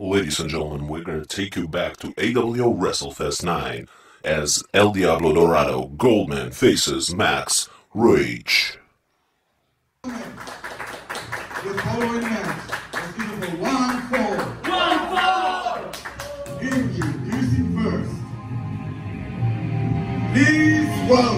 Ladies and gentlemen, we're gonna take you back to AWO WrestleFest 9 as El Diablo Dorado Goldman faces Max Rage. The following match is given for one four. One, four! Introducing first. Please welcome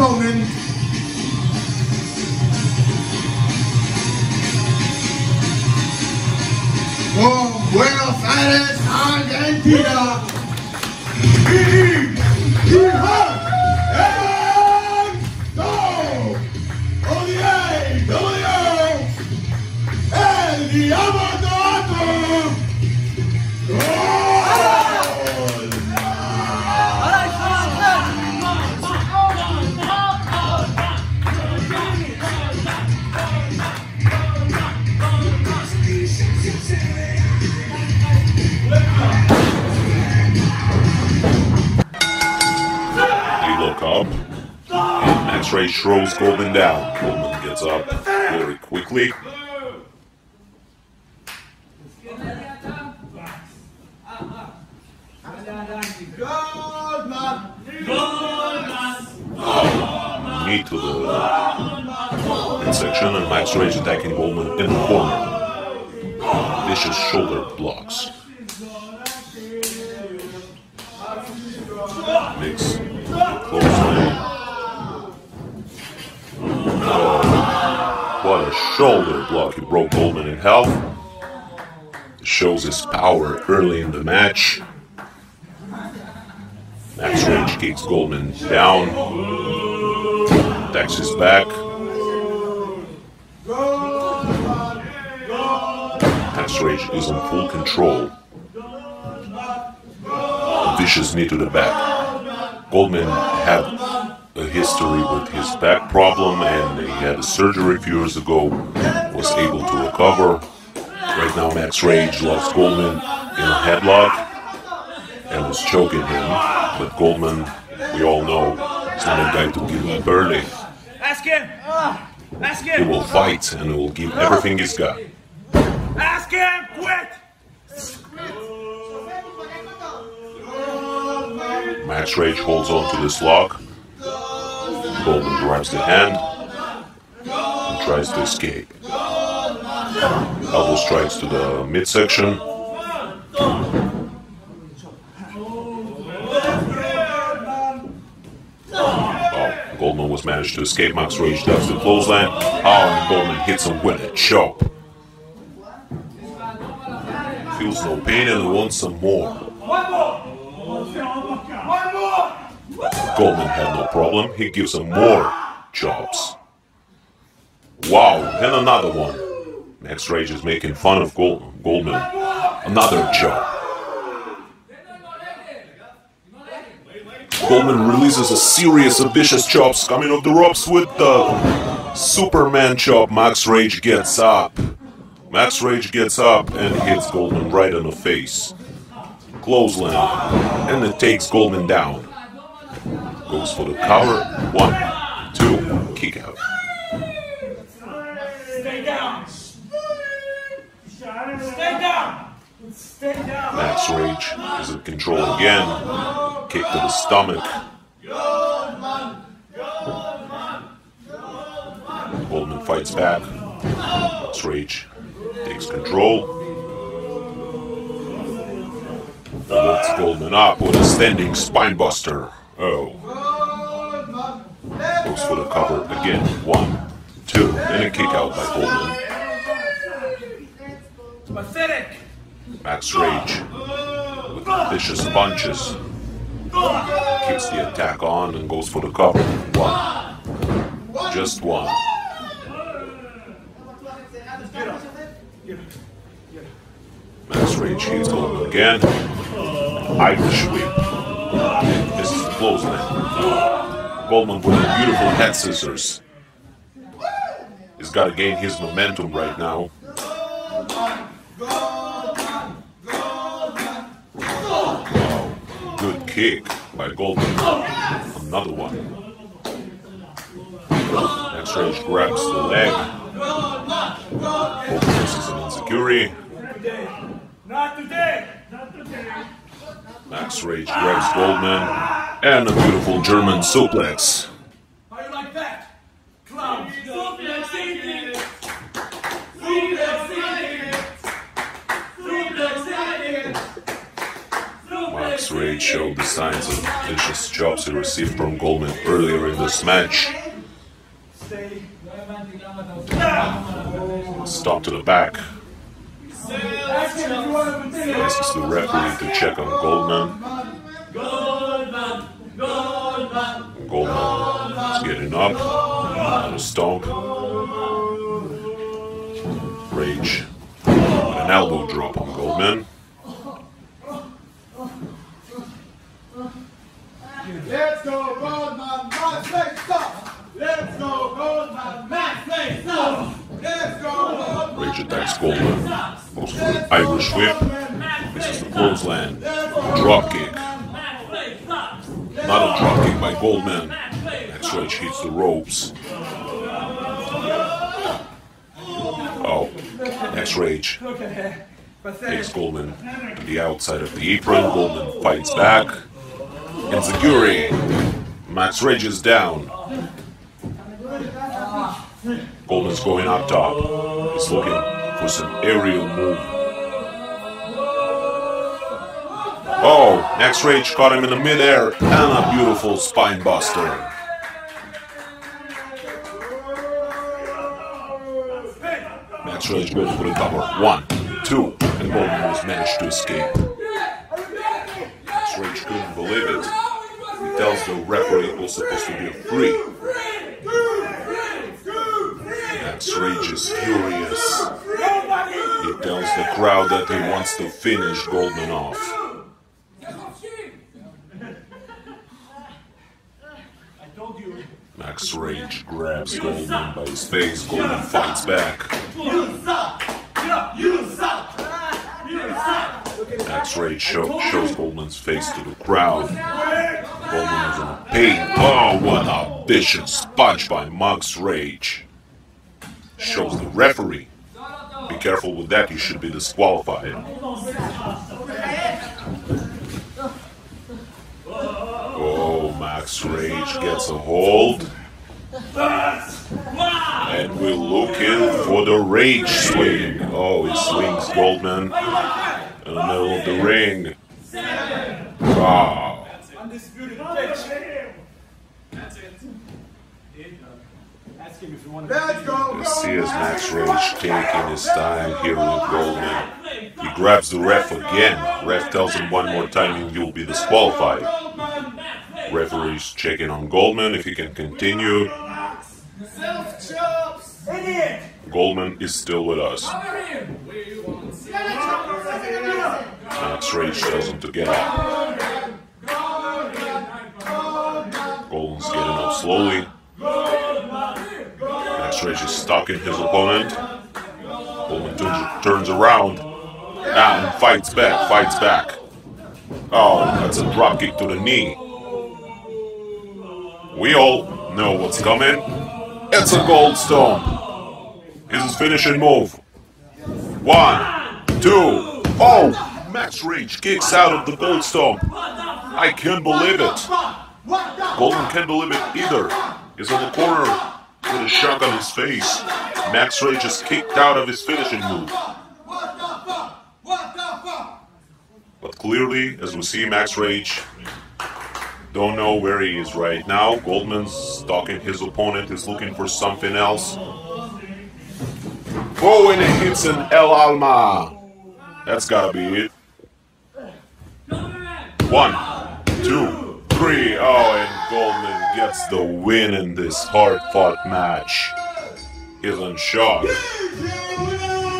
opponent. From Buenos Aires, Argentina. Big Rage throws Goldman down. Goldman gets up very quickly. Knee to the midsection, and Max Rage attacking Goldman in the corner. Vicious shoulder blocks. Shoulder block! He broke Goldman in half. Shows his power early in the match. Max Rage kicks Goldman down. Attacks his back. Max Rage is in full control. Vicious knee to the back. Goldman had a history with his back problem and he had a surgery a few years ago, was able to recover. Right now Max Rage lost Goldman in a headlock and was choking him. But Goldman, we all know, is not a guy to give up early. Ask him! Ask him! He will fight and he will give everything he's got. Ask him! Quit! Max Rage holds on to this lock. Goldman grabs the hand and tries to escape. Elbow strikes to the midsection. Oh, Goldman was managed to escape. Max Rage does the clothesline. Oh, and Goldman hits him with a choke. Feels no pain and wants some more. One more! One more! Goldman had no problem. He gives him more chops. Wow, and another one. Max Rage is making fun of Gold- Goldman. Another chop. Goldman releases a series of vicious chops coming off the ropes with the Superman chop. Max Rage gets up. Max Rage gets up and hits Goldman right in the face. Clothesline. And it takes Goldman down. Goes for the cover. One, two, kick out. Stay down! Stay down! Stay down! Max Rage is in control again. Kick to the stomach. Goldman fights back. Max Rage takes control. Lifts Goldman up with a standing spinebuster. Oh. Goes for the cover again. One, two, and a kick out by Goldman. Pathetic. Max Rage with vicious punches. Keeps the attack on and goes for the cover. One. Just one. Max Rage hits Goldman again. Irish whip. Clothesline. Goldman with a beautiful head scissors. He's got to gain his momentum right now. Wow, Good kick by Goldman. Another one. Max Rage grabs the leg. Goldman uses an insecurity. Not today. Not today. Max Rage grabs Goldman. And a beautiful German suplex. How you like that? Clowns. Max Rage showed the signs of vicious chops he received from Goldman earlier in this match. Stomp to the back. Ask him if you want to continue. Asks the referee to check on Goldman. Goldman Goldman, Goldman is getting up on a stomp. Rage with an elbow drop on Goldman. Let's go, Goldman, Max face up. Let's go, Goldman, face up. Let's go, Goldman. Rage attacks Goldman. Goes for an Irish whip. Not a drop kick by Goldman. Max Rage hits the ropes. Oh, Max Rage takes Goldman to the outside of the apron. Goldman fights back. Enziguri. Max Rage is down. Goldman's going up top. He's looking for some aerial move. Max Rage caught him in the midair and a beautiful spine buster. Max Rage goes for the cover. One, two, and Goldman was managed to escape. Max Rage couldn't believe it. He tells the referee it was supposed to be a free. Max Rage is furious. He tells the crowd that he wants to finish Goldman off. I told you. Max Rage grabs Goldman by his face. Goldman fights back. You suck! You suck! You suck! Max Rage show, shows Goldman's face to the crowd. Goldman is in pain. Oh, what a vicious punch by Max Rage. Shows the referee. Be careful with that, you should be disqualified. Oh, Max Rage gets a hold. And we're looking for the Rage swing. Oh, he swings Goldman in the middle of the ring. Wow. If you see as Max Rage taking his time here with Goldman. He grabs the ref again. Ref tells him one more time and you'll be disqualified. Referee's checking on Goldman if he can continue. Goldman is still with us. Max Rage tells him to get up. Goldman's getting up slowly. Max Rage is stalking his opponent. Goldman turns, turns around and fights back, fights back. Oh, that's a drop kick to the knee. We all know what's coming. It's a gold stomp. Is his finishing move. One, two, oh! Max Rage kicks out of the gold stomp. I can't believe it. Goldman can't believe it either. He's in the corner with a shock on his face. Max Rage is kicked out of his finishing move. But clearly, as we see Max Rage, don't know where he is right now. Goldman's stalking his opponent, is looking for something else. Oh, hits an El Alma. That's gotta be it. One, two, three. Oh, and Goldman gets the win in this hard-fought match. He's in shock.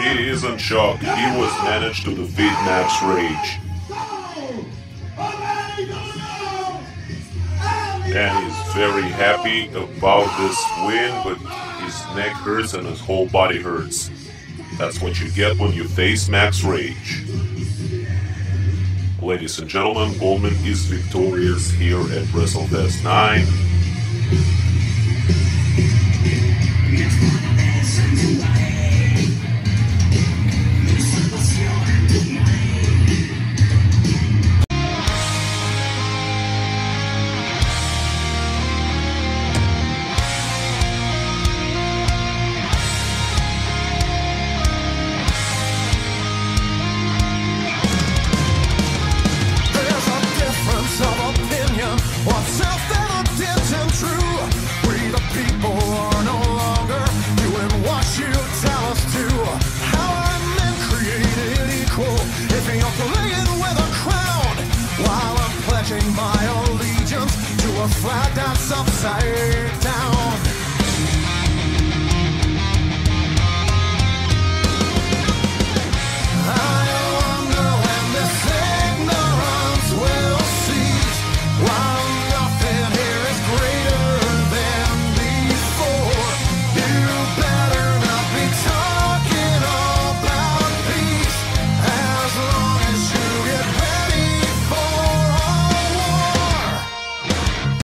He is in shock. He was managed to defeat Max Rage. And he's very happy about this win, but his neck hurts and his whole body hurts. That's what you get when you face Max Rage. Ladies and gentlemen, Goldman is victorious here at WrestleFest 9. Flag that's upside.